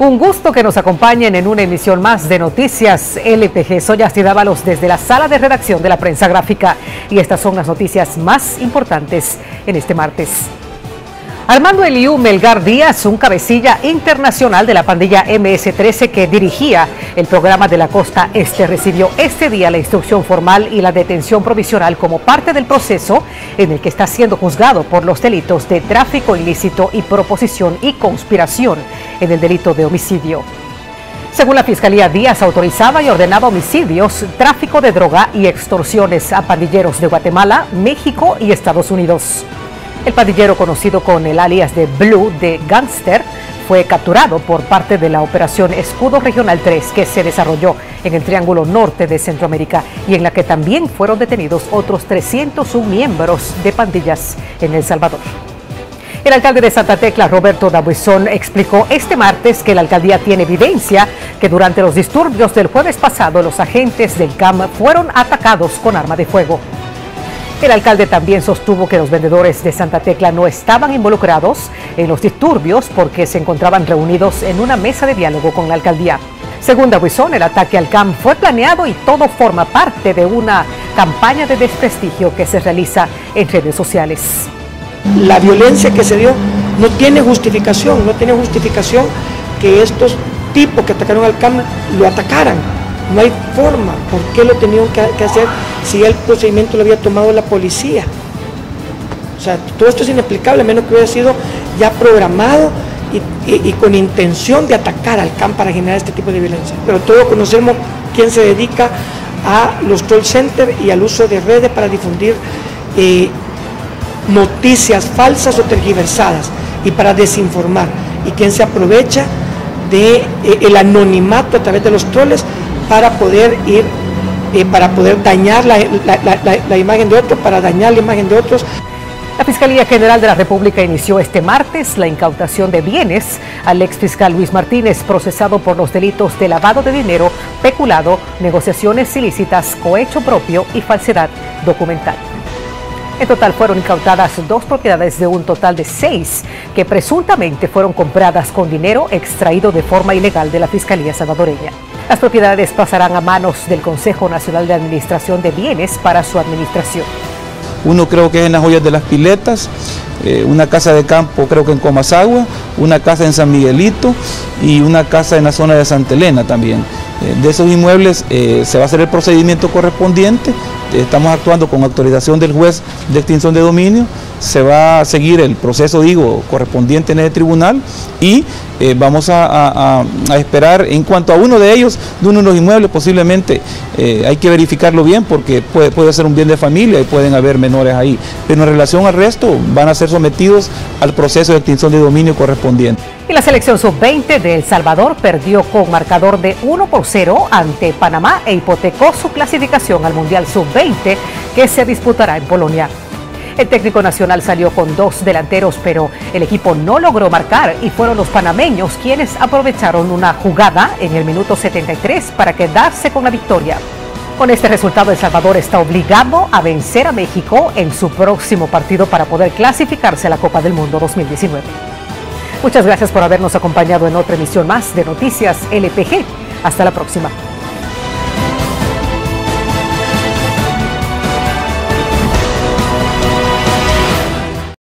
Un gusto que nos acompañen en una emisión más de Noticias LPG. Soy Astrid Dávalos desde la sala de redacción de la prensa gráfica y estas son las noticias más importantes en este martes. Armando Eliú Melgar Díaz, un cabecilla internacional de la pandilla MS-13 que dirigía el programa de la costa este, recibió este día la instrucción formal y la detención provisional como parte del proceso en el que está siendo juzgado por los delitos de tráfico ilícito y proposición y conspiración en el delito de homicidio. Según la Fiscalía, Díaz autorizaba y ordenaba homicidios, tráfico de droga y extorsiones a pandilleros de Guatemala, México y Estados Unidos. El pandillero conocido con el alias de Blue de Gangster fue capturado por parte de la operación Escudo Regional 3 que se desarrolló en el Triángulo Norte de Centroamérica y en la que también fueron detenidos otros 301 miembros de pandillas en El Salvador. El alcalde de Santa Tecla, Roberto Dabuizón, explicó este martes que la alcaldía tiene evidencia que durante los disturbios del jueves pasado los agentes del CAM fueron atacados con arma de fuego. El alcalde también sostuvo que los vendedores de Santa Tecla no estaban involucrados en los disturbios porque se encontraban reunidos en una mesa de diálogo con la alcaldía. Según Dabuizón, el ataque al CAM fue planeado y todo forma parte de una campaña de desprestigio que se realiza en redes sociales. La violencia que se dio no tiene justificación, no tiene justificación que estos tipos que atacaron al CAM lo atacaran no hay forma. ¿Por qué lo tenían que, hacer si el procedimiento lo había tomado la policía? O sea, todo esto es inexplicable, a menos que hubiera sido ya programado y, con intención de atacar al CAM para generar este tipo de violencia. Pero todos conocemos quién se dedica a los call centers y al uso de redes para difundir eh, noticias falsas o tergiversadas y para desinformar. Y quién se aprovecha del de, eh, anonimato a través de los troles para poder ir, eh, para poder dañar la, la imagen de otros, para dañar la imagen de otros. La Fiscalía General de la República inició este martes la incautación de bienes al ex fiscal Luis Martínez, procesado por los delitos de lavado de dinero, peculado, negociaciones ilícitas, cohecho propio y falsedad documental. En total fueron incautadas dos propiedades de un total de seis que presuntamente fueron compradas con dinero extraído de forma ilegal de la Fiscalía salvadoreña. Las propiedades pasarán a manos del Consejo Nacional de Administración de Bienes para su administración. Uno creo que es en las joyas de las piletas, eh, una casa de campo creo que en Comasagua, una casa en San Miguelito y una casa en la zona de Santa Elena también. Eh, de esos inmuebles eh, se va a hacer el procedimiento correspondiente estamos actuando con autorización del juez de extinción de dominio, se va a seguir el proceso, digo, correspondiente en el tribunal y eh, vamos a, esperar en cuanto a uno de ellos, de uno de los inmuebles, posiblemente eh, hay que verificarlo bien porque puede, puede ser un bien de familia y pueden haber menores ahí, pero en relación al resto van a ser sometidos al proceso de extinción de dominio correspondiente. Y la selección sub-20 de El Salvador perdió con marcador de 1 por 0 ante Panamá e hipotecó su clasificación al Mundial sub-20 que se disputará en Polonia. El técnico nacional salió con dos delanteros, pero el equipo no logró marcar y fueron los panameños quienes aprovecharon una jugada en el minuto 73 para quedarse con la victoria. Con este resultado, El Salvador está obligado a vencer a México en su próximo partido para poder clasificarse a la Copa del Mundo 2019. Muchas gracias por habernos acompañado en otra emisión más de Noticias LPG. Hasta la próxima.